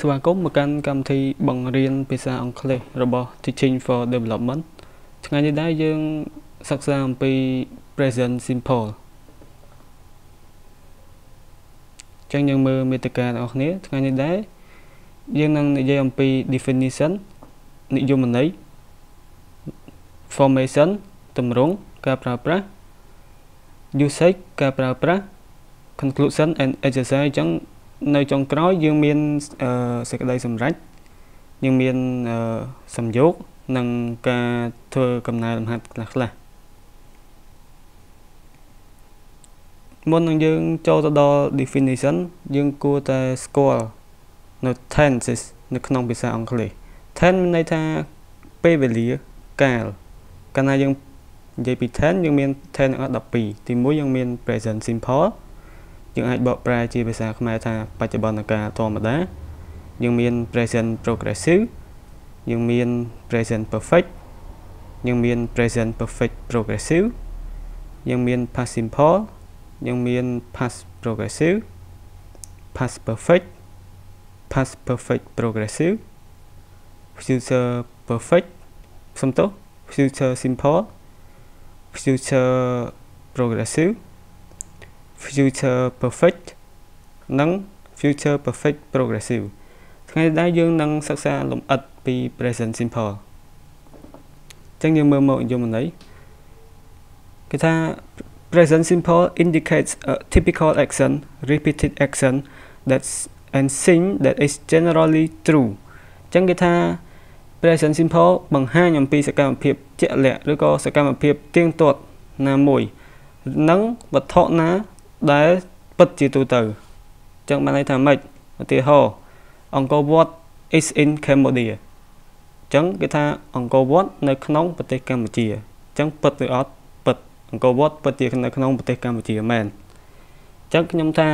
សូមស្វាគមន៍មកកាន់កម្មវិធីបង្រៀនភាសាអង់គ្លេសរបស់ Teaching for Development ថ្ងៃនេះដែរយើងសិក្សាអំពី present simple ចឹងយើងមើលមេតិការបស់គ្នាថ្ងៃនេះដែរយើងនឹងនិយាយអំពី definition និយមន័យ formation ទម្រង់ការប្រើប្រាស់ usage ការប្រើប្រាស់ conclusion and exercise ចឹង នៅចុងក្រោយយើងមានសេចក្តីសម្រេចយើងមានសំយោគនិងការធ្វើកំណែលំហាត់ខ្លះខ្លះមុននឹងយើងចូលទៅដល់ definition យើងគួរតែស្គាល់នៅ tenses នៅក្នុងភាសាអង់គ្លេស tense មានន័យថាពេលវេលាកាលកាលណាយើងនិយាយពី tense យើងមាន tense អស់12ទី1យើងមាន present simple យើងអាចបកប្រែជាភាសាខ្មែរថាបច្ចុប្បន្នកាលធម្មតាយើងមាន present progressive យើងមាន present perfect យើងមាន present perfect progressive យើងមាន past simple យើងមាន past progressive past perfect past perfect progressive future perfect សំទោស future simple future progressive future perfect និង future perfect progressive ថ្ងៃនេះយើងនឹងសិក្សាលម្អិតពី present simple អញ្ចឹងយើងមើលមកយមន័យគេថា present simple indicates a typical action repeated action that's and thing that is generally true អញ្ចឹងគេថា present simple បង្ហាញអំពីសកម្មភាពជាក់លាក់ឬក៏សកម្មភាពទៀងទាត់ណាមួយនិងវត្ថុណា ដែលពិតជាទូទៅអញ្ចឹងបានន័យថាម៉េចឧទាហរណ៍អង្គរវត្ត is in Cambodia អញ្ចឹងគេថាអង្គរវត្តនៅក្នុងប្រទេសកម្ពុជាអញ្ចឹងពិតឬអត់ពិតអង្គរវត្តពិតជានៅក្នុងប្រទេសកម្ពុជាមែនអញ្ចឹងខ្ញុំថា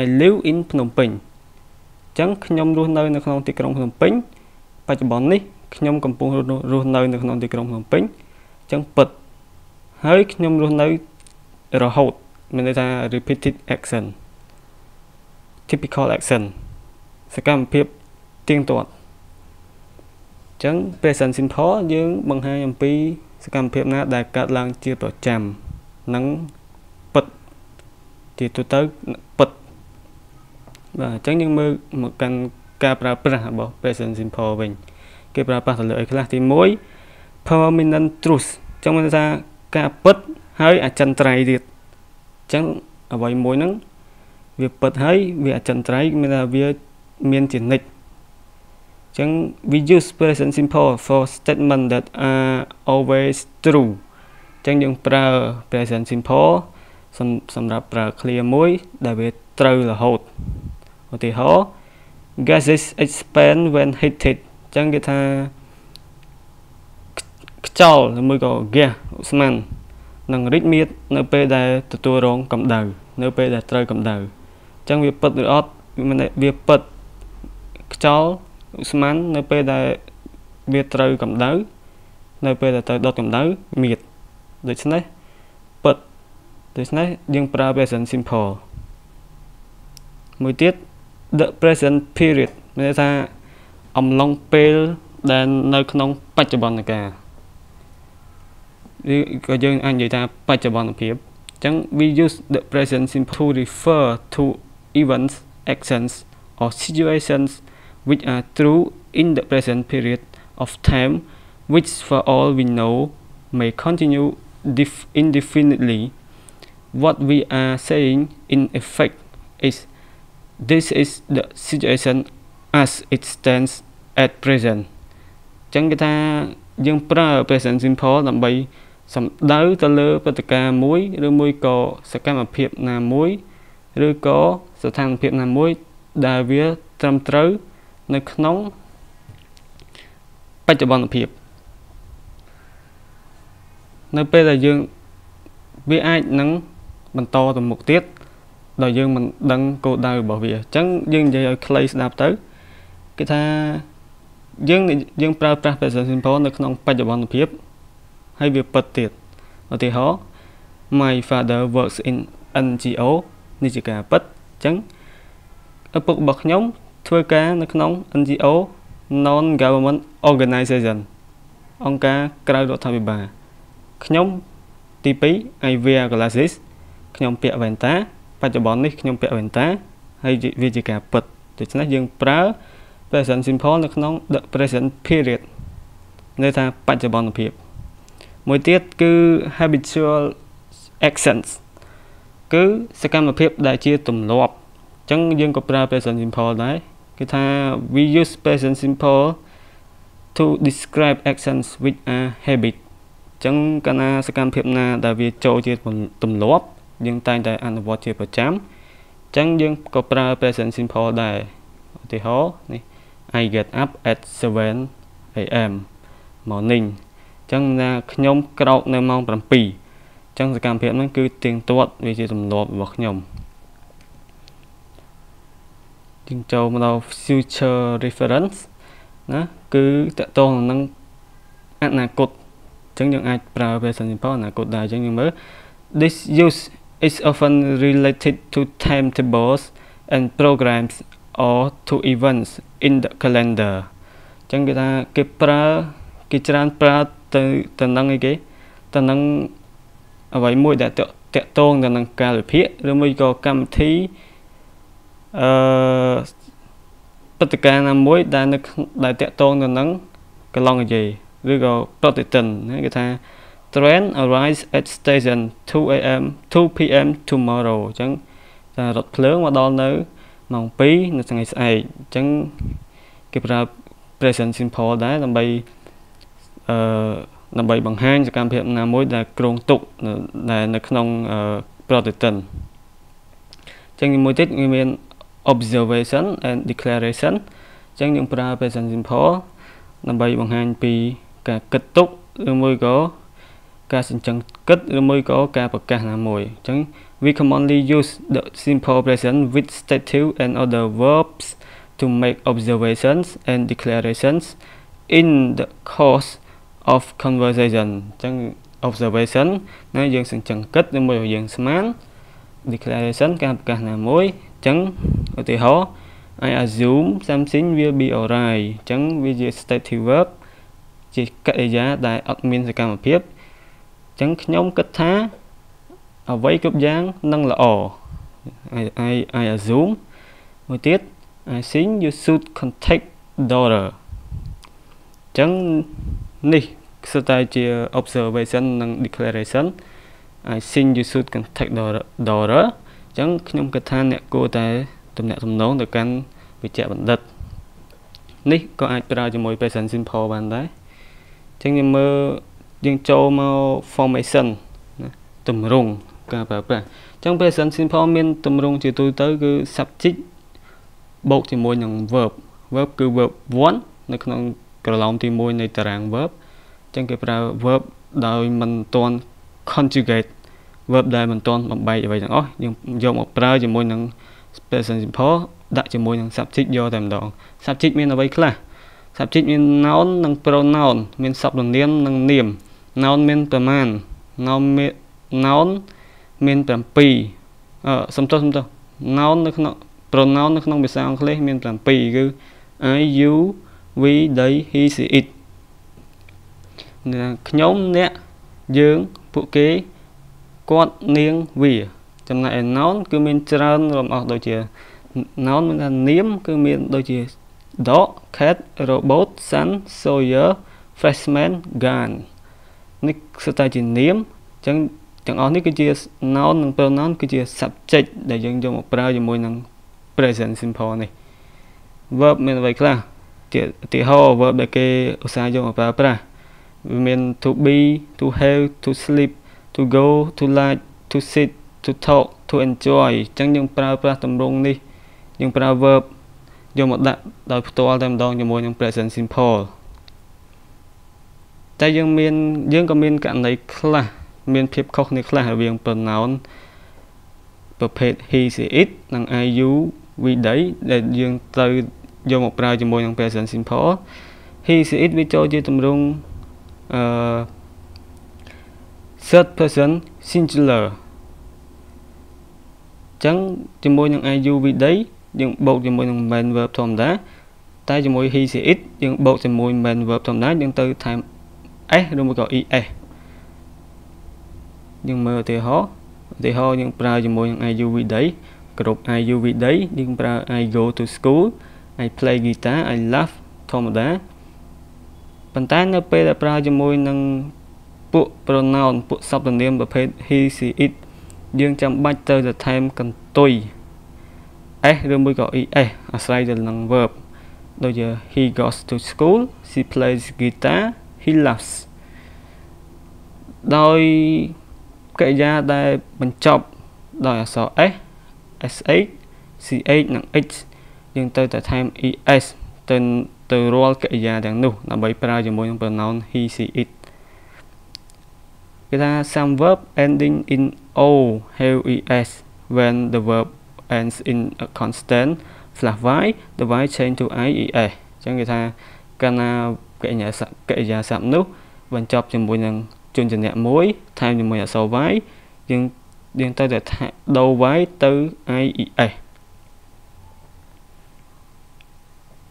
I live in ភ្នំពេញអញ្ចឹងខ្ញុំរស់នៅនៅក្នុងទីក្រុងភ្នំពេញបច្ចុប្បន្ននេះខ្ញុំកំពុងរស់នៅនៅក្នុងទីក្រុងភ្នំពេញអញ្ចឹងពិតហើយខ្ញុំរស់នៅរហូត មានន័យថា repeated action typical action សកម្មភាពទៀងទាត់អញ្ចឹង present simple យើងបង្ហាញអំពីសកម្មភាពណា ដែលកើតឡើងជាប្រចាំនិងពិតជាទូទៅពិតបាទអញ្ចឹងយើងមើលមកកាន់ការប្រើប្រាស់របស់ present simple វិញគេប្រើប្រាស់ទៅលើអីខ្លះទី1 permanent truth អញ្ចឹងមានន័យថាការពិតហើយអចិន្ត្រៃយ៍ទៀត ចឹងអ្វីមួយហ្នឹងវាពិតហើយវាអចិន្ត្រៃយ៍មានថាវាមានជានិច្ចចឹង we use present simple for statement that are always true ចឹងយើងប្រើ present simple សម្រាប់ប្រើ clear មួយ ដែលវាត្រូវរហូតឧទាហរណ៍ gases expand when heated ចឹងគេថាខ្យល់ឬមួយក៏ gas ឧស្ម័ន និងរីកមាឌនៅពេលដែលទទួលរងកម្ដៅនៅពេលដែលត្រូវកម្ដៅអញ្ចឹងវាពិតឬអត់វាពិតខ្យល់ឧស្ម័ននៅពេលដែលវាត្រូវកម្ដៅនៅពេលដែលត្រូវដុតកម្ដៅមាឌដូច្នេះពិតដូច្នេះយើងប្រើ present simple មួយទៀត the present period មានន័យថាអំឡុងពេលដែលនៅក្នុងបច្ចុប្បន្នកាល ឬក៏យើងអាចនិយាយថាបច្ចុប្បន្នភាពអញ្ចឹង we use the present simple to refer to events actions or situations which are true in the present period of time which for all we know may continue indefinitely what we are saying in effect is this is the situation as it stands at present ចឹងគេថាយើងប្រើ present simple ដើម្បី សំដៅទៅលើព្រឹត្តិការណ៍មួយឬមួយក៏សកម្មភាពណាមួយឬក៏ស្ថានភាពណាមួយដែលវាត្រឹមត្រូវនៅក្នុងបច្ចុប្បន្នភាពនៅពេលដែលយើងវាអាចនឹងបន្តទៅមុខទៀតដោយយើងមិនដឹងគោលដៅរបស់វាអញ្ចឹងយើងនិយាយឲ្យខ្លីស្ដាប់ទៅគឺថាយើងយើងប្រើប្រាស់ present simple នៅក្នុងបច្ចុប្បន្នភាព ហើយវាពិតទៀតឧទាហរណ៍ my father works in NGO នេះជាការពិតអញ្ចឹងឪពុករបស់ខ្ញុំធ្វើការនៅក្នុង NGO non government organization អង្គការក្រៅរដ្ឋាភិបាលខ្ញុំទី2 I wear glasses ខ្ញុំពាក់វ៉ែនតា បច្ចុប្បន្ននេះខ្ញុំពាក់វ៉ែនតាហើយវាជាការពិតដូច្នេះយើងប្រើ present simple នៅក្នុង the present period ន័យថាបច្ចុប្បន្នភាព មួយទៀតគឺ habitual actions គឺសកម្មភាពដែលជាទម្លាប់អញ្ចឹងយើងក៏ប្រើ present simple ដែរគឺថា we use present simple to describe actions which are habit អញ្ចឹងកាលណាសកម្មភាពណាដែលវាចូលជាទម្លាប់យើងតែងតែអនុវត្តជាប្រចាំអញ្ចឹងយើងក៏ប្រើ present simple ដែរឧទាហរណ៍នេះ I get up at 7 am morning អញ្ចឹងណាខ្ញុំក្រោកនៅម៉ោង7អញ្ចឹងសកម្មភាពហ្នឹងគឺទៀងទាត់វាជាទម្លាប់របស់ខ្ញុំជាងចូលមកដល់ future reference ណាគឺតកតងនឹងអនាគតអញ្ចឹងយើងអាចប្រើ present simple អនាគតដែរអញ្ចឹងយើងមើល this use is often related to timetables and programs or to events in the calendar អញ្ចឹងគេថាគេប្រើគេច្រើនប្រើ ទៅទៅនឹងអីគេទៅនឹងអ្វីមួយដែលតកតងទៅនឹងកាលវិភាគឬមួយក៏កម្មវិធីអឺព្រឹត្តិការណ៍ណាមួយដែលនៅដែលតាក់ទងទៅនឹងកន្លងនិយាយឬក៏ប្រតិទិនណាគេថា train arrives at station 2 am 2 pm tomorrow អញ្ចឹងតែរថភ្លើងមកដល់នៅម៉ោង2នៅថ្ងៃស្អែកអញ្ចឹងគេប្រើ present simple ដែរដើម្បី អឺដើម្បីបង្ហាញសកម្មភាពណាមួយដែលគ្រោងទុកដែលនៅក្នុងប្រតិទិនអញ្ចឹងមួយទៀតវាមាន observation and declaration អញ្ចឹងយើងប្រើ present simple ដើម្បីបង្ហាញពីការគិតទុកឬមួយក៏ការសញ្ជឹងគិតឬមួយក៏ការប្រកាសណាមួយអញ្ចឹង we commonly use the simple present with stative and other verbs to make observations and declarations in the course of conversation អញ្ចឹង observation ណាយើងសញ្ជឹងគិតឬមួយយើងស្មាន declaration ការប្រកាសណាមួយចឹងឧទាហរណ៍ I assume something will be alright អញ្ចឹងវាជា stative verb ជាកិរិយាដែលអត់មានសកម្មភាពអញ្ចឹងខ្ញុំគិតថាអ្វីគ្រប់យ៉ាងនឹងល្អ I I I assume មួយទៀត I think you should contact daughter អញ្ចឹង នេះគឺតែជា observation និង declaration I think you should contact daughter អញ្ចឹងខ្ញុំគិតថាអ្នកគួរតែទំនាក់ទំនងទៅកាន់វិជ្ជបណ្ឌិតនេះក៏អាចប្រើជាមួយ present simple បានដែរអញ្ចឹងយើងមើលយើងចូលមក formation ណាទម្រង់ការប្រើប្រាស់អញ្ចឹង present simple មានទម្រង់ជាទូទៅគឺ subject បូកជាមួយនឹង verb verb គឺ verb 1នៅក្នុង ក្រឡោមទី1នៃតារាង verb អញ្ចឹងគេប្រើ verb ដោយមិនទាន់ conjugate verb ដែលមិនទាន់បំបែកអ្វីទាំងអស់យើងយកមកប្រើជាមួយនឹង present simple ដាក់ជាមួយនឹង subject យកតែម្ដង subject មានអ្វីខ្លះ subject មាន noun និង pronoun មានសព្វនាមនិងនាម noun មានប្រមាណ noun មាន noun មាន7អឺសំទោសសំទោស noun នៅក្នុង pronoun នៅក្នុងភាសាអង់គ្លេសមាន7គឺ I you we they he she it ខ្ញុំអ្នកយើងពួកគេគាត់នាងវា ចំណែកឯ noun គឺមានច្រើនរំអស់ដូចជា noun មានថានាម គឺមានដូចជា dog cat robot sun sawyer freshman gun នេះគឺតែជានាមអញ្ចឹងទាំងអស់នេះគឺជា noun និង pronoun គឺជា subject ដែលយើងយកមកប្រើជាមួយនឹង present simple នេះ verb មានអ្វីខ្លះជា ឧទាហរណ៍ verb ដែលគេឧស្សាហ៍យកមកប្រើប្រាស់វាមាន to be to have to sleep to go to like to sit to talk to enjoy អញ្ចឹងយើងប្រើប្រាស់ទម្រង់នេះយើងប្រើ verb យកមកដាក់ដោយផ្ទាល់តែម្ដងជាមួយនឹង present simple តែយើងមានយើងក៏មានករណីខ្លះមានភាពខុសគ្នាខ្លះរវាង pronoun ប្រភេទ he she it និង I you we they ដែលយើងត្រូវ យកមកប្រើជាមួយនឹង present simple he she it វាចូលជាទម្រង់អឺ third person singular ចឹងជាមួយនឹង IU we day យើងបូកជាមួយនឹង main verb ធម្មតាតែជាមួយ he she it យើងបូកជាមួយ main verb ធម្មតាយើងទៅថែម s ឬមួយក៏ es យើងមើលឧទាហរណ៍ឧទាហរណ៍យើងប្រើជាមួយនឹង I you we day គ្រប់ I you we day យើងប្រើ I go to school I play guitar I laugh ធម្មតាប៉ុន្តែនៅពេលដែលប្រើជាមួយនឹងពួក pronoun ពួកសព្វនាមប្រភេទ he she it យើងចាំបាច់ទៅទៅថែមកន្ទុយ s ឬមួយក៏ es អាស្រ័យទៅនឹង verb ដូចជា he goes to school she plays guitar he laughs ដោយកិរិយាដែលបញ្ចប់ដោយអក្សរ s sh ch និង h យើងទៅតែថែម es ទៅទៅរាល់កិរិយាទាំងនោះដើម្បីប្រើជាមួយនឹង pronoun he she it គេថា some verb ending in o have es when the verb ends in a constant slash y the y change to i es អញ្ចឹងគេថាកាលណាកិរិយាកិរិយាសព្ទនោះបញ្ចប់ជាមួយនឹងជញ្ជនៈមួយថែមជាមួយអក្សរ y យើងយើងទៅតែដូរ y ទៅ i es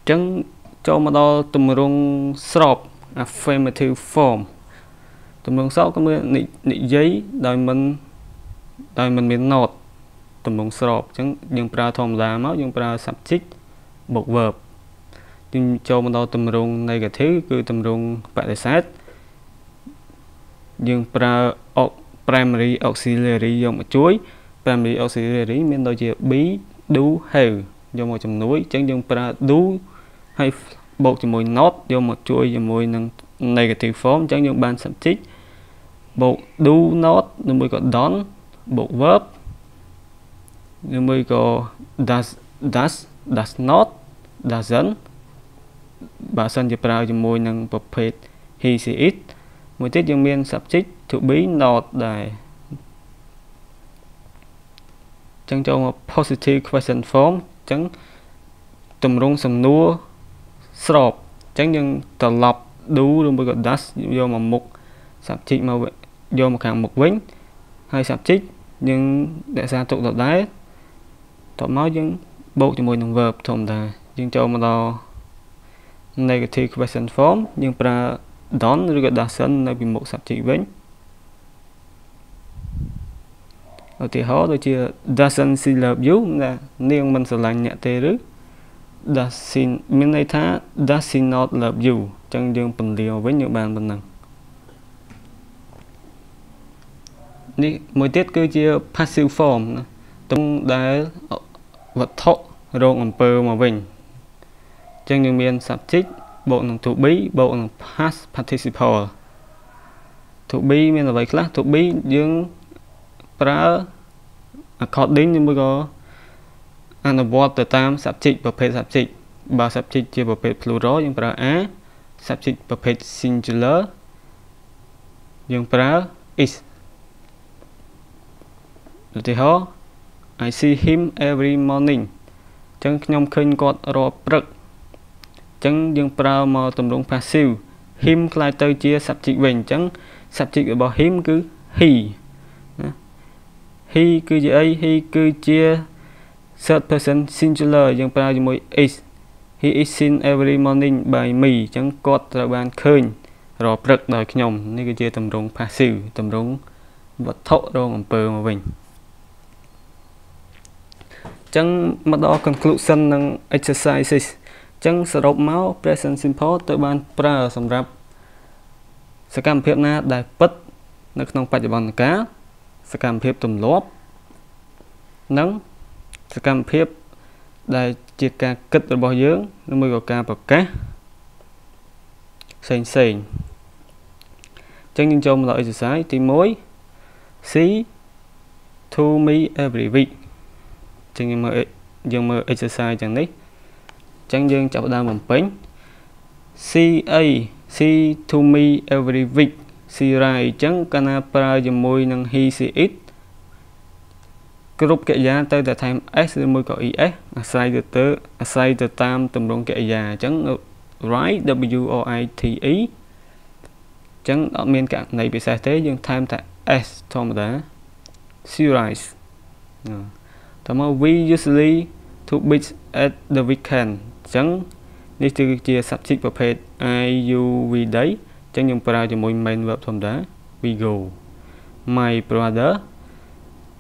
ចឹងចូលមកដល់ទម្រង់ស្រប affirmative form ទម្រង់ស្របគឺនិយាយដោយមិនដោយមិនមាន note ទម្រង់ស្របអញ្ចឹងយើងប្រើធម្មតាមកយើងប្រើ subject បូក verb យើងចូលមកដល់ទម្រង់ negative គឺទម្រង់បដិសេធយើងប្រើ primary auxiliary យកមកជួយ primary auxiliary មានដូចជា be do have យកមកជំនួយអញ្ចឹងយើងប្រើ do ហើយបូកជាមួយ not យកមកជួយជាមួយនឹង negative form អញ្ចឹងយើងបាន subject បូក do not ឬមួយក៏ don't បូក verb ឬមួយក៏ does does does not doesn't បើសិនជាប្រើជាមួយនឹងប្រភេទ he she it មួយទៀតយើងមាន subject to be not ដែរចឹងចូលមក positive question form ចឹងតម្រង់សំណួរ ស្របអញ្ចឹងយើងត្រឡប់ do ឬមួយក៏ does យកមកមុខ subject មកយកមកខាងមុខវិញហើយ subject យើងរក្សាទុកដដែលតបមកយើងបូកជាមួយនឹង verb ធម្មតាយើងចូលមកដល់ negative question form យើងប្រើ don't ឬក៏ doesn't នៅពីមុខ subject វិញឧទាហរណ៍ដូចជា doesn't she love you ណានាងមិនស្រឡាញ់អ្នកទេឬ does she មានន័យថា does she not love you អញ្ចឹងយើងពន្លាវិញយើងបានប៉ុណ្ណឹងនេះមួយទៀតគឺជា passive form ណាទង់ដែលវត្ថុរងអំពើមកវិញអញ្ចឹងយើងមាន subject បូកនឹង to be បូកនឹង past participle to be មានអ្វីខ្លះ to be យើងប្រើ according មួយក៏ អនុវត្តទៅតាម subject ប្រភេទ subject បើ subject ជាប្រភេទ plural យើងប្រើ a subject ប្រភេទ singular យើងប្រើ is ឧទាហរណ៍ I see him every morning អញ្ចឹងខ្ញុំឃើញគាត់រាល់ព្រឹកអញ្ចឹងយើងប្រើមកទម្រង់ passive him ខ្លាយទៅជា subject វិញអញ្ចឹង subject របស់ him គឺ he ណា he គឺជាអី he គឺជា third person singular យើងប្រើជាមួយ is he is seen every morning by me អញ្ចឹងគាត់ត្រូវបានឃើញរាល់ព្រឹកដោយខ្ញុំនេះគឺជាទម្រង់ passive ទម្រង់វត្ថុរងអំពើមកវិញចឹងមកដល់ conclusion និង exercises ចឹងសរុបមក present simple ទៅបានប្រើសម្រាប់សកម្មភាពណាដែលពិតនៅក្នុងបច្ចុប្បន្នកាលសកម្មភាពទម្លាប់និង សកម្មភាពដែលជាការគិតរបស់យើងឬមួយក៏ការប្រកាសផ្សេងផ្សេងអញ្ចឹងយើងចូលមកដល់ exercise ទី1 see to me every week អញ្ចឹងយើងមើលយើងមើល exercise យ៉ាងនេះអញ្ចឹងយើងចាប់ផ្ដើមបំពេញ see អី see to me every week see right អញ្ចឹងកាលណាប្រើជាមួយនឹង he see it គ្រប់កិរិយាទៅតែថែម s ឬមួយក៏ es អាស្រ័យទៅទៅអាស្រ័យទៅតាមទម្រង់កិរិយាអញ្ចឹង write w o i t e អញ្ចឹងអត់មានករណីពិសេសទេយើងថែមតែ s ធម្មតា serious តើមក we usually two bits at the weekend អញ្ចឹងនេះគឺជា subject ប្រភេទ I you we they អញ្ចឹងយើងប្រើជាមួយ main verb ធម្មតា we go my brother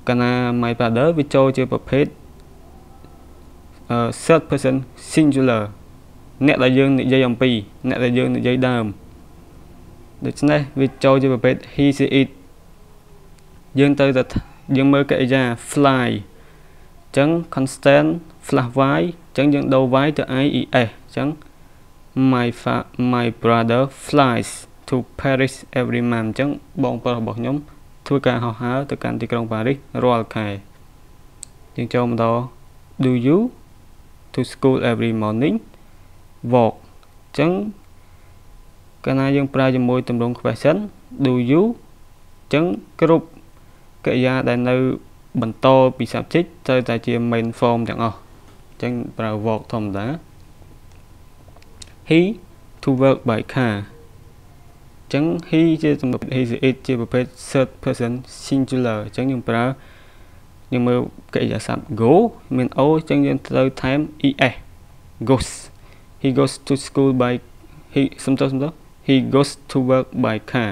កាលណា my brother វាចូលជាប្រភេទ third person singular អ្នកដែលយើងនិយាយអំពី អ្នកដែលយើងនិយាយដើមដូច្នេះវាចូលជាប្រភេទ he she it យើងទៅតែយើងមើលកិរិយា fly អញ្ចឹង constant flash y អញ្ចឹងយើងដូរ y ទៅ i e s អញ្ចឹង my my brother flies to Paris every month អញ្ចឹងបងប្រុសរបស់ខ្ញុំ ធ្វើការហោះហើរទៅកាន់ទីក្រុងប៉ារីសរាល់ខែយើងចូលមកដល់ do you to school every morning walk អញ្ចឹងកាលណាយើងប្រើជាមួយទម្រង់ question do you អញ្ចឹងគ្រប់កិរិយាដែលនៅបន្តពី subject ត្រូវតែជា main form ទាំងអស់អញ្ចឹងប្រើ walk ធម្មតា he to work by car អញ្ចឹង he ជាសម្រាប់ he is it ជាប្រភេទ third person singular អញ្ចឹងយើងប្រើយើងមើលកិរិយាសព្ទ go មាន o អញ្ចឹងយើងត្រូវថែម es goes he goes to school by he សំទោសសំទោស he goes to work by car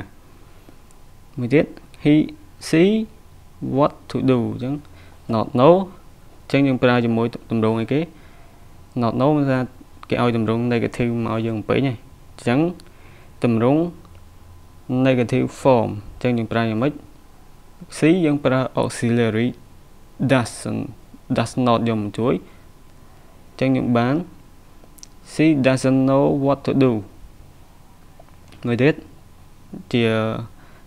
មួយទៀត he see what to do អញ្ចឹង not know អញ្ចឹងយើងប្រើជាមួយទម្រង់អីគេ not know មានថាគេឲ្យទម្រង់ negative មកយើងពេញហ្នឹងអញ្ចឹងទម្រង់ negative form អញ្ចឹងយើងប្រើយ៉ាងម៉េច C យើងប្រើ auxiliary doesn't does not យកមកជួយអញ្ចឹងយើងបាន she doesn't know what to do មួយទៀតជា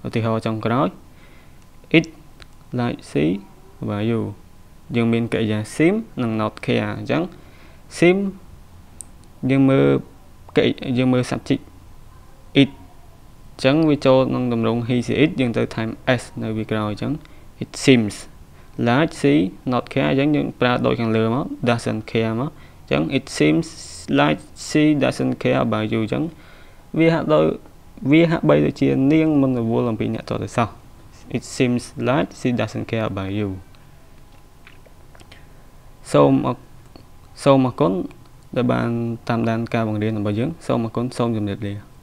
ឧទាហរណ៍ចុងក្រោយ it like she và you យើងមានកិរិយា seem និង not care អញ្ចឹង seem យើងមើលកិយើងមើល subject it អញ្ចឹងវាចូលក្នុងទម្រង់ he she it យើងទៅថែម s នៅវាក្រោយអញ្ចឹង it seems like she not care អញ្ចឹងយើងប្រើដូចខាងលើមក doesn't care មកអញ្ចឹង it seems like she doesn't care about you អញ្ចឹងវាហាក់ដូចវាហាក់បីដូចជានាងមិនរវល់អំពីអ្នកតទៅសោះ it seems like she doesn't care about you សូមសូមអរគុណដែលបានតាមដានការបង្រៀនរបស់យើងសូមអរគុណសូមជម្រាបលា